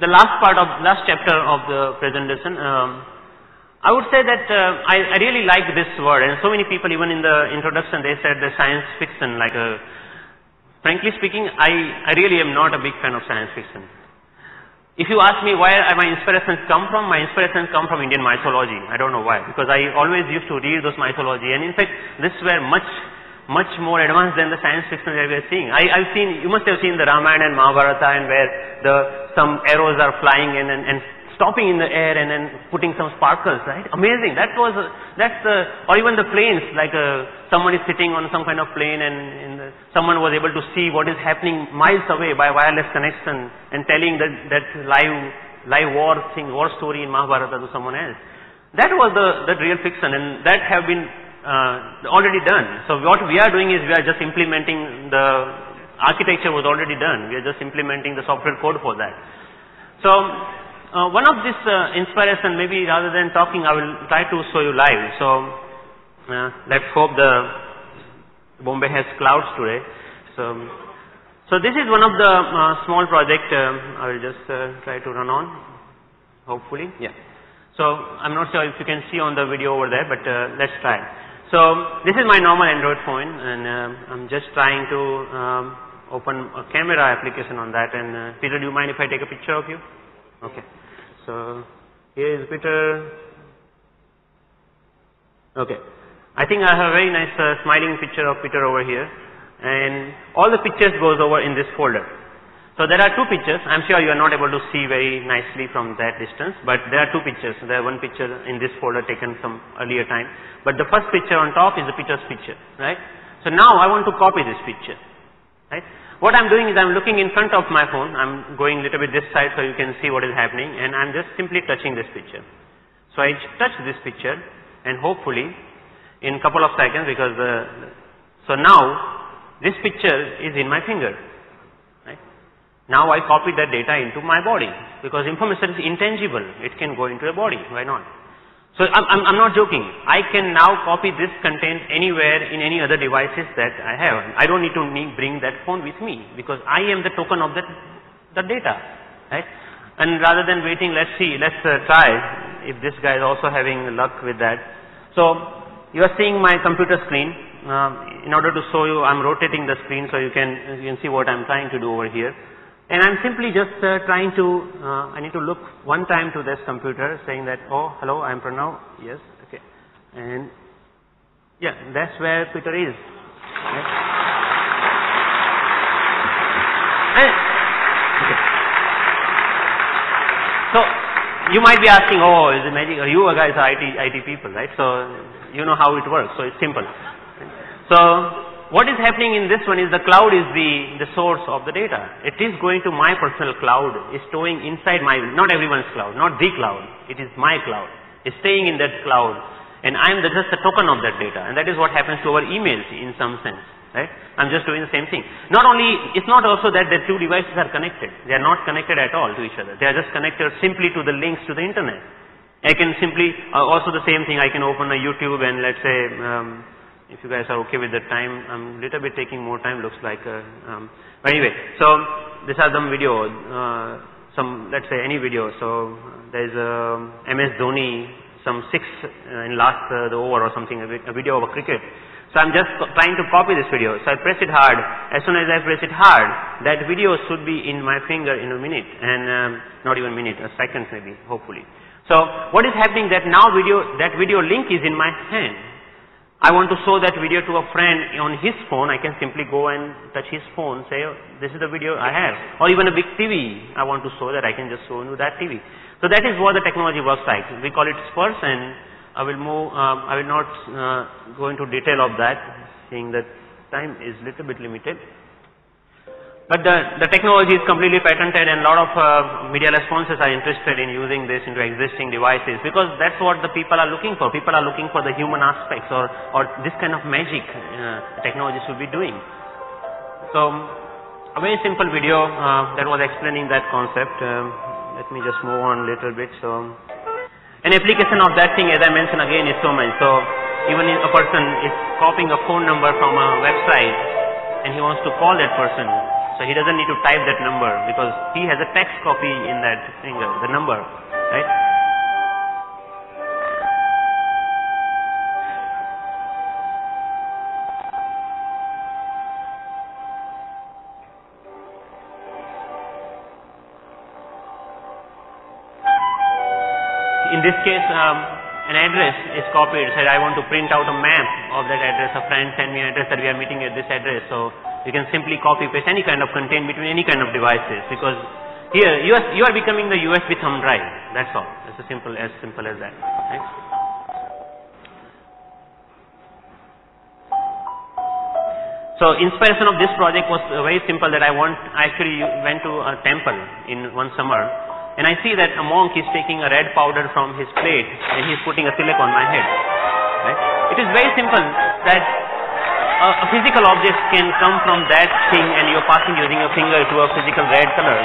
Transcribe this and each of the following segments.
the last part of last chapter of the presentation, um, I would say that uh, I, I, really like this word and so many people even in the introduction they said the science fiction like a, frankly speaking I, I really am not a big fan of science fiction. If you ask me where my inspirations come from, my inspirations come from Indian mythology. I don't know why because I always used to read those mythology and in fact this were much much more advanced than the science fiction that we are seeing. I, have seen, you must have seen the Ramayana and Mahabharata and where the, some arrows are flying in and, and stopping in the air and then putting some sparkles, right? Amazing. That was, uh, that's the, or even the planes, like uh, someone is sitting on some kind of plane and, and the, someone was able to see what is happening miles away by wireless connection and telling that, that live, live war thing, war story in Mahabharata to someone else. That was the, the real fiction and that have been uh, already done. So what we are doing is we are just implementing the architecture was already done. We are just implementing the software code for that. So uh, one of this uh, inspiration, maybe rather than talking, I will try to show you live. So uh, let's hope the Bombay has clouds today. So, so this is one of the uh, small project uh, I will just uh, try to run on. Hopefully, yeah. So I'm not sure if you can see on the video over there, but let's try. So this is my normal Android phone, and I'm just trying to um, open a camera application on that. And Peter, do you mind if I take a picture of you? Okay. So here is Peter. Okay. I think I have a very nice uh, smiling picture of Peter over here and all the pictures goes over in this folder. So there are two pictures. I'm sure you are not able to see very nicely from that distance, but there are two pictures. There are one picture in this folder taken some earlier time, but the first picture on top is the Peter's picture, right? So now I want to copy this picture, right? What I'm doing is I'm looking in front of my phone. I'm going little bit this side so you can see what is happening and I'm just simply touching this picture. So I touch this picture and hopefully in couple of seconds because the, so now this picture is in my finger. Now I copy that data into my body because information is intangible. It can go into the body. Why not? So I'm, I'm, I'm, not joking. I can now copy this content anywhere in any other devices that I have. I don't need to bring that phone with me because I am the token of that data, right? And rather than waiting, let's see, let's uh, try if this guy is also having luck with that. So you are seeing my computer screen. Uh, in order to show you, I'm rotating the screen so you can you can see what I'm trying to do over here. And I'm simply just uh, trying to, uh, I need to look one time to this computer saying that, oh, hello, I'm Pranav. Yes, okay. And yeah, that's where Peter is. Right? And, okay. So, you might be asking, oh, is it magic? Are you guys are IT, IT people, right? So, you know how it works. So, it's simple. So, what is happening in this one is the cloud is the, the source of the data. It is going to my personal cloud, is storing inside my, not everyone's cloud, not the cloud. It is my cloud. It's staying in that cloud. And I am the, just a token of that data. And that is what happens to our emails in some sense. Right? I'm just doing the same thing. Not only, it's not also that the two devices are connected. They are not connected at all to each other. They are just connected simply to the links to the internet. I can simply, uh, also the same thing, I can open a YouTube and let's say, um, if you guys are okay with the time, I'm little bit taking more time looks like. Uh, um, but anyway, so these are some video, uh, some let's say any video. So there is a MS Dhoni, some six uh, in last uh, the over or something, a, video of a cricket. So I'm just trying to copy this video. So I press it hard. As soon as I press it hard, that video should be in my finger in a minute, and um, not even minute, a second maybe, hopefully. So what is happening that now video, that video link is in my hand. I want to show that video to a friend on his phone, I can simply go and touch his phone, say, oh, this is the video I have. Or even a big TV, I want to show that I can just show you that TV. So that is what the technology works like. We call it Sparsh and I will move, um, I will not uh, go into detail of that, seeing that time is little bit limited. But the, the technology is completely patented and a lot of uh, media responses are interested in using this into existing devices because that's what the people are looking for. People are looking for the human aspects or, or this kind of magic uh, technology should be doing. So a very simple video uh, that was explaining that concept. Um, let me just move on a little bit. So an application of that thing as I mentioned again is so much. So even if a person is copying a phone number from a website and he wants to call that person So he doesn't need to type that number because he has a text copy in that finger, the number, right? In this case, um, an address is copied. Said I want to print out a map of that address. A friend send me an address that we are meeting at this address. So you can simply copy paste any kind of content between any kind of devices because here you are, you are becoming the USB thumb drive. That's all. It's as simple as simple as that. Right? So inspiration of this project was very simple that I want, I actually went to a temple in one summer and I see that a monk is taking a red powder from his plate and he's putting a tilak on my head. Right? It is very simple that a, physical object can come from that thing and you're passing using a finger to a physical red color.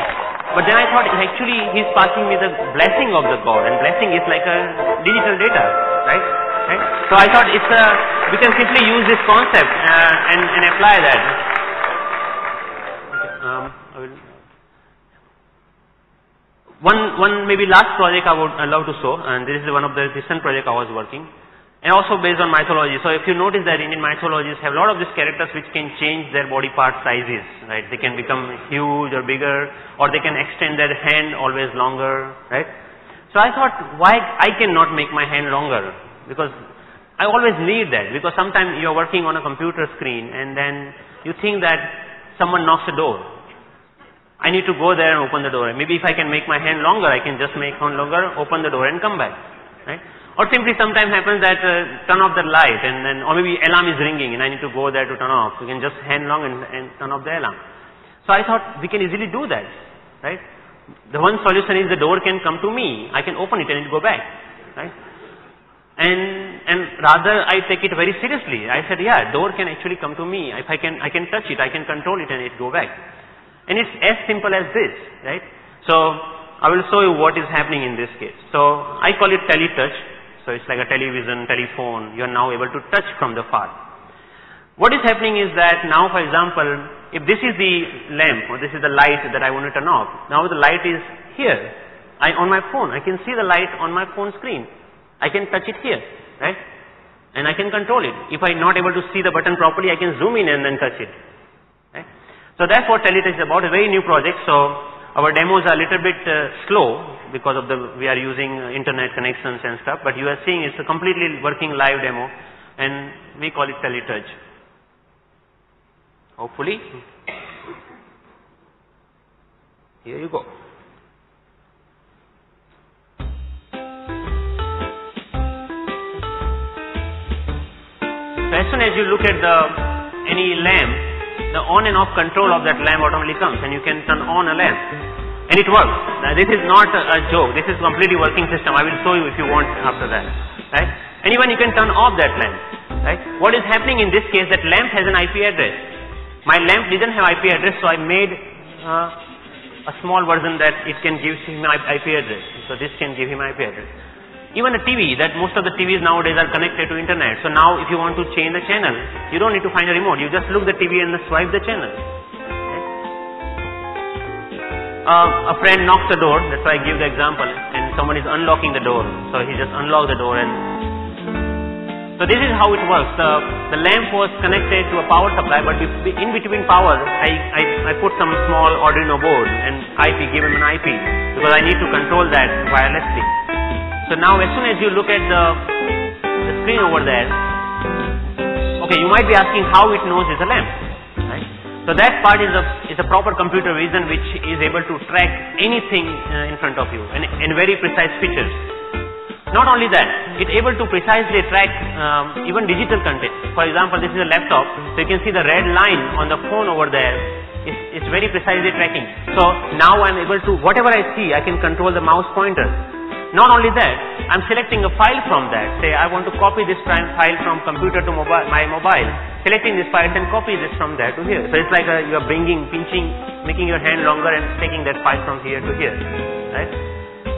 But then I thought actually he's passing me the blessing of the God and blessing is like a digital data, right? right? So I thought it's a, we can simply use this concept uh, and, and apply that. Um, one, one maybe last project I would love to show and this is one of the recent project I was working and also based on mythology. So if you notice that Indian mythologies have a lot of these characters which can change their body part sizes, right? They can become huge or bigger or they can extend their hand always longer, right? So I thought why I cannot make my hand longer because I always need that because sometimes you are working on a computer screen and then you think that someone knocks the door. I need to go there and open the door. Maybe if I can make my hand longer, I can just make hand longer, open the door and come back, right? Or simply sometimes happens that uh, turn off the light and then, or maybe alarm is ringing and I need to go there to turn off. You can just hand long and, and turn off the alarm. So I thought we can easily do that, right? The one solution is the door can come to me. I can open it and it go back, right? And, and rather I take it very seriously. I said, yeah, door can actually come to me. If I can, I can touch it, I can control it and it go back. And it's as simple as this, right? So I will show you what is happening in this case. So I call it teletouch. So it's like a television, telephone, you are now able to touch from the far. What is happening is that now for example, if this is the lamp or this is the light that I want to turn off, now the light is here. I, on my phone, I can see the light on my phone screen. I can touch it here, right? And I can control it. If I'm not able to see the button properly, I can zoom in and then touch it. Right? So that's what Teletouch is about, a very new project. So our demos are a little bit uh, slow because of the we are using internet connections and stuff but you are seeing it's a completely working live demo and we call it teletouch hopefully. Here you go. As soon as you look at the any lamp the on and off control of that lamp automatically comes and you can turn on a lamp and it works. Now, this is not a, a, joke. This is completely working system. I will show you if you want after that. Right? Even you can turn off that lamp. Right? What is happening in this case? That lamp has an IP address. My lamp didn't have IP address, so I made uh, a small version that it can give him IP address. So this can give him IP address. Even a TV, that most of the TVs nowadays are connected to internet. So now if you want to change the channel, you don't need to find a remote. You just look the TV and swipe the channel uh, a friend knocks the door, that's why I give the example, and someone is unlocking the door. So he just unlocks the door and so this is how it works. The, the lamp was connected to a power supply, but in between power, I, I, I put some small Arduino board and IP, give him an IP, because I need to control that wirelessly. So now as soon as you look at the, the screen over there, okay, you might be asking how it knows it's a lamp. Right? So that part is a, is a proper computer vision which is able to track anything uh, in front of you and, and very precise features. Not only that, it's able to precisely track um, even digital content. For example, this is a laptop, so you can see the red line on the phone over there. It's, it's very precisely tracking. So now I'm able to, whatever I see, I can control the mouse pointer. Not only that, I'm selecting a file from that. Say I want to copy this file from computer to mobile, my mobile. Selecting this file and copy this from there to here. So it's like a, you're bringing, pinching, making your hand longer and taking that file from here to here. Right?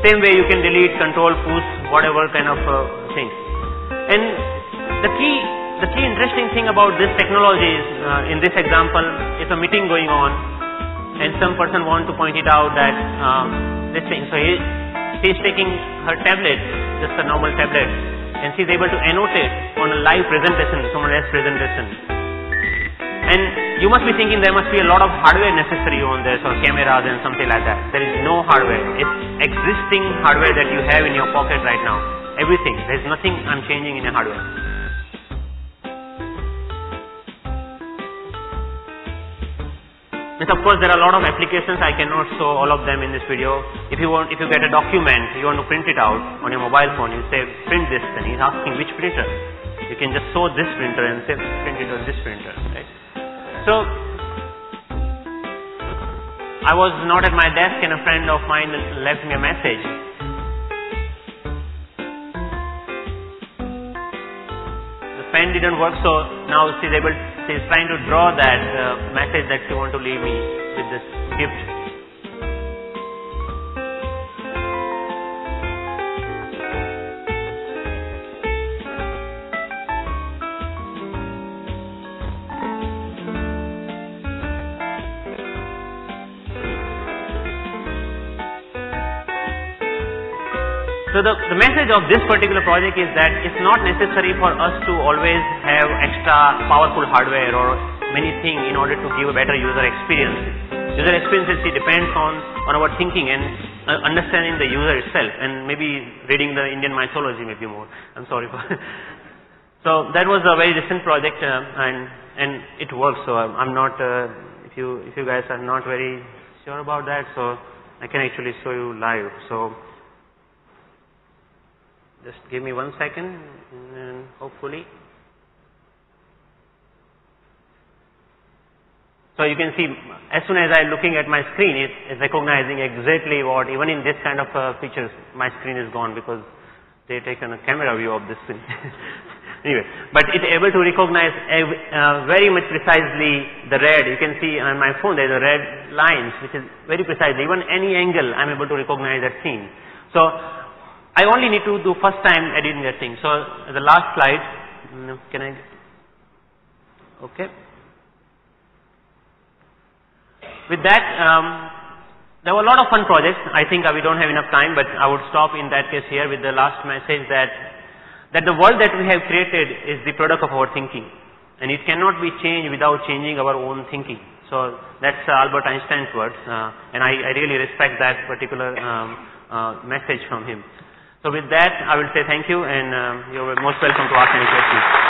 Same way you can delete, control, push, whatever kind of uh, thing. And the key, the key interesting thing about this technology is, uh, in this example, it's a meeting going on and some person want to point it out that um, this thing. So he, she's taking her tablet, just a normal tablet, and she's able to annotate on a live presentation, someone else's presentation. And you must be thinking there must be a lot of hardware necessary on this or cameras and something like that. There is no hardware. It's existing hardware that you have in your pocket right now. Everything. There is nothing I'm changing in the hardware. Yes, of course there are a lot of applications I cannot show all of them in this video. If you want, if you get a document, you want to print it out on your mobile phone, you say print this and he's asking which printer. You can just show this printer and say print it on this printer, right? So, I was not at my desk and a friend of mine left me a message. The didn't work so now she's able She's trying to draw that uh, message that she want to leave me with this gift. So the, the message of this particular project is that it's not necessary for us to always have extra powerful hardware or many things in order to give a better user experience. User experience it depends on, on our thinking and uh, understanding the user itself and maybe reading the Indian mythology maybe more. I'm sorry for So that was a very recent project uh, and and it works. So I'm, I'm not uh, if you if you guys are not very sure about that, so I can actually show you live. So just give me one second and hopefully. So you can see as soon as I am looking at my screen it is recognizing exactly what even in this kind of uh, features my screen is gone because they taken a camera view of this screen. anyway, but it able to recognize uh, very much precisely the red. You can see on my phone there is a red lines which is very precisely even any angle I am able to recognize that scene. So I only need to do first time editing that thing. So the last slide, mm, can I? Okay. With that, um, there were a lot of fun projects. I think we don't have enough time, but I would stop in that case here with the last message that that the world that we have created is the product of our thinking, and it cannot be changed without changing our own thinking. So that's uh, Albert Einstein's words, uh, and I, I, really respect that particular um, uh, message from him. So with that, I will say thank you and um, you're most welcome to ask any questions.